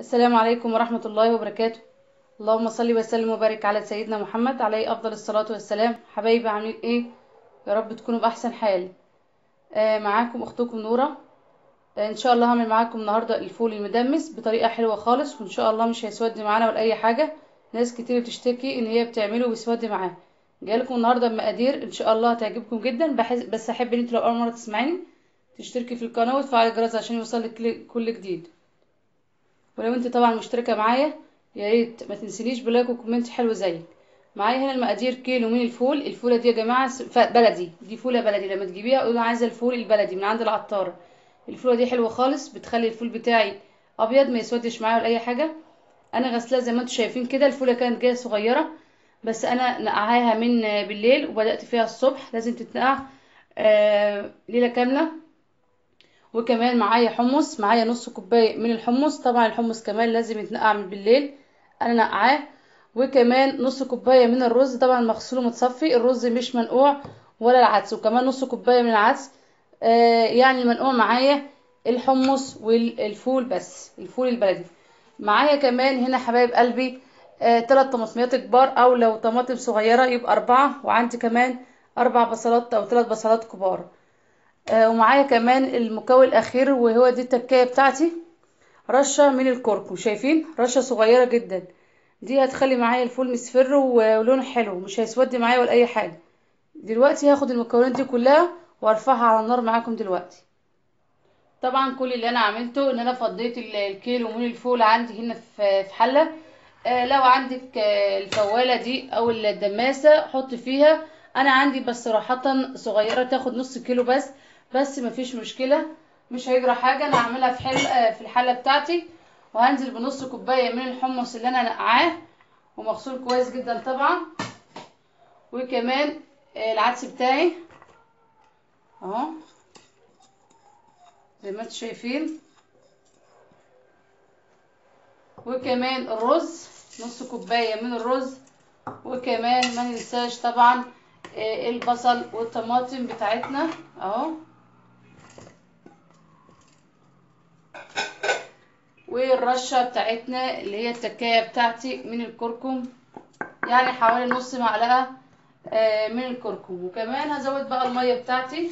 السلام عليكم ورحمة الله وبركاته. اللهم صل وسلم وبارك على سيدنا محمد عليه أفضل الصلاة والسلام. حبايبي عاملين إيه؟ يا رب تكونوا بأحسن حال. آه معاكم أختكم نورة. آه إن شاء الله هعمل معاكم النهاردة الفول المدمس بطريقة حلوة خالص وإن شاء الله مش هيسود معانا ولا أي حاجة. ناس كتير بتشتكي إن هي بتعمله ويسود معاها جايلكم النهاردة بمقادير إن شاء الله هتعجبكم جدا. بس أحب إن أنتوا لو أول مرة تسمعيني تشتركي في القناة وتفعلي الجرس عشان يوصلك كل جديد. ولو انت طبعا مشتركة معايا يا ريت ما تنسينيش ب like و comment حلو زيك. معايا هنا المقادير كيلو من الفول. الفولة دي يا جماعة بلدي. دي فولة بلدي. لما تجيبيها قولوا عايزة الفول البلدي من عند العطار. الفولة دي حلوة خالص بتخلي الفول بتاعي أبيض ما يسودش معايا ولا أي حاجة. أنا غسلها زي ما أنتم شايفين كده. الفولة كانت جاية صغيرة بس أنا نقعاها من بالليل وبدأت فيها الصبح. لازم تتنقع آه ليلة كاملة. وكمان معايا حمص معايا نص كوباية من الحمص. طبعا الحمص كمان لازم يتنقع من بالليل أنا نقعاه. وكمان نص كوباية من الرز طبعا مغسول ومتصفي. الرز مش منقوع ولا العدس وكمان نص كوباية من العدس. آه يعني منقوع معايا الحمص والفول بس الفول البلدي. معايا كمان هنا حبايب قلبي آه تلات طماطميات كبار أو لو طماطم صغيرة يبقى أربعة. وعندي كمان أربع بصلات أو ثلاث بصلات كبار. ومعايا كمان المكون الأخير وهو دي التكاية بتاعتي. رشة من الكركم شايفين؟ رشة صغيرة جدا. دي هتخلي معايا الفول مصفر ولونه حلو مش هيسود معايا ولا أي حاجة. دلوقتي هاخد المكونات دي كلها وأرفعها على النار معاكم دلوقتي. طبعا كل اللي أنا عملته إن أنا فضيت الكيلو من الفول عندي هنا في حلة. آه لو عندك الفوالة دي أو الدماسة حط فيها. أنا عندي بس صراحة صغيرة تاخد نص كيلو بس. بس مفيش مشكلة. مش هيجرى حاجة. أنا هعملها في حل في الحلة بتاعتي. وهنزل بنص كوباية من الحمص اللي أنا نقعاه. ومغسول كويس جدا طبعا. وكمان العدس بتاعي. أهو. زي ما أنتم شايفين. وكمان الرز. نص كوباية من الرز. وكمان ما ننساش طبعا البصل والطماطم بتاعتنا. أهو. والرشة بتاعتنا اللي هي التكاية بتاعتي من الكركم يعني حوالي نص معلقة من الكركم. وكمان هزود بقى المية بتاعتي.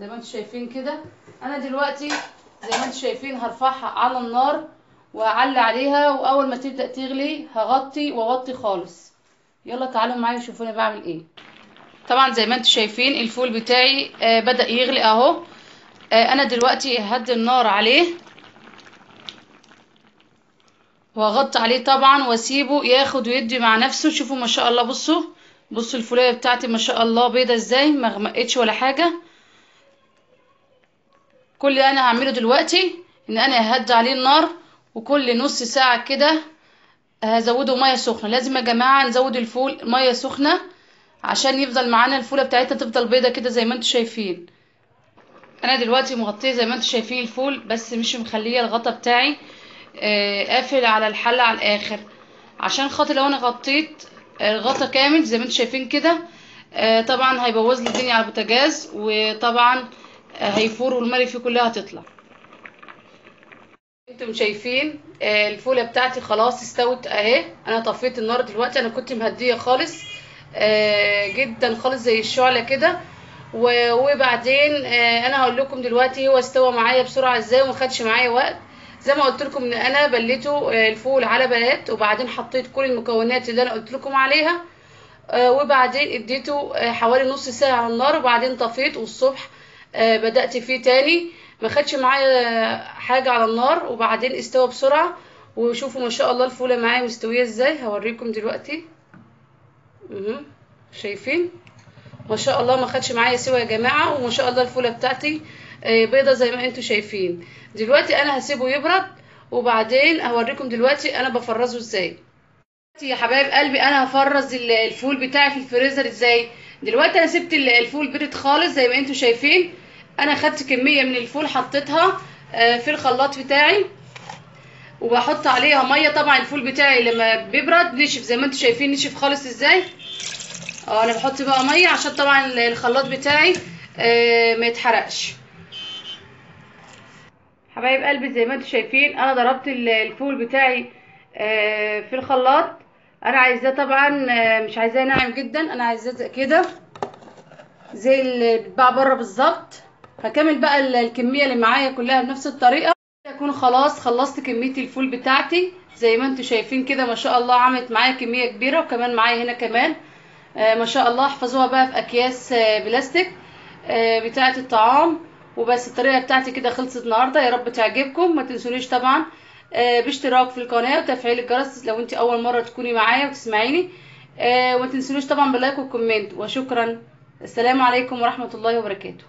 زي ما أنتم شايفين كده. أنا دلوقتي زي ما أنتم شايفين هرفعها على النار وأعلي عليها وأول ما تبدأ تغلي هغطي وأوطي خالص. يلا تعالوا معايا شوفوا أنا بعمل إيه. طبعا زي ما أنتم شايفين الفول بتاعي آه بدأ يغلي أهو. آه أنا دلوقتي هدي النار عليه وهغطي عليه طبعا وأسيبه ياخد ويدي مع نفسه. شوفوا ما شاء الله بصوا بصوا الفوليه بتاعتي ما شاء الله بيضة إزاي ما غمقتش ولا حاجة. كل اللي أنا هعمله دلوقتي إن أنا هدي عليه النار وكل نص ساعة كده هزوده مية سخنة. لازم يا جماعة نزود الفول مية سخنة عشان يفضل معانا الفولة بتاعتنا تفضل بيضة كده زي ما أنتم شايفين. أنا دلوقتي مغطية زي ما أنتم شايفين الفول بس مش مخلية الغطا بتاعي آه قافل على الحلة على الآخر. عشان خاطر لو أنا غطيت الغطا كامل زي ما أنتم شايفين كده آه طبعا هيبوظ لي الدنيا على البوتاجاز وطبعا آه هيفور والمري فيه كلها هتطلع. أنتم شايفين الفولة بتاعتي خلاص استوت أهي. أنا طفيت النار دلوقتي أنا كنت مهدية خالص جدا خالص زي الشعلة كده. وبعدين أنا هقول لكم دلوقتي هو استوى معايا بسرعة إزاي وما خدش معايا وقت. زي ما قلت لكم إن أنا بليته الفول على بلات وبعدين حطيت كل المكونات اللي أنا قلت لكم عليها. وبعدين اديته حوالي نص ساعة على النار وبعدين طفيت والصبح بدأت فيه تاني. ما خدش معايا حاجة على النار وبعدين استوى بسرعة. وشوفوا ما شاء الله الفولة معايا مستوية إزاي. هوريكم دلوقتي. شايفين؟ ما شاء الله ما خدش معايا سوا يا جماعة وما شاء الله الفولة بتاعتي بيضة زي ما أنتم شايفين. دلوقتي أنا هسيبه يبرد وبعدين هوريكم دلوقتي أنا بفرزه إزاي. يا حبايب قلبي أنا هفرز الفول بتاعي في الفريزر إزاي؟ دلوقتي أنا سبت الفول برد خالص زي ما أنتم شايفين. أنا خدت كمية من الفول حطيتها في الخلاط بتاعي وبحط عليها مية. طبعا الفول بتاعي لما بيبرد نشف زي ما أنتم شايفين نشف خالص إزاي. آه أنا بحط بقى مية عشان طبعا الخلاط بتاعي ما يتحرقش. حبايب قلبي زي ما أنتم شايفين أنا ضربت ال- الفول بتاعي آه، في الخلاط. أنا عايزاه طبعا آه، مش عايزاه ناعم جدا أنا عايزاه كده زي اللي بيتباع بره بالظبط. هكمل بقى ال- الكمية اللي معايا كلها بنفس الطريقة. اكون خلاص خلصت كمية الفول بتاعتي. زي ما أنتم شايفين كده ما شاء الله عملت معايا كمية كبيرة وكمان معايا هنا كمان آه، ما شاء الله احفظوها بقى في أكياس آه، بلاستيك آه، بتاعة الطعام. وبس الطريقة بتاعتي كده خلصت النهارده. يا رب تعجبكم. ما تنسونيش طبعا آه، باشتراك في القناة وتفعيل الجرس لو انت أول مرة تكوني معايا وتسمعيني. آه، وما تنسونيش طبعا بال like وال comment. وشكرا. السلام عليكم ورحمة الله وبركاته.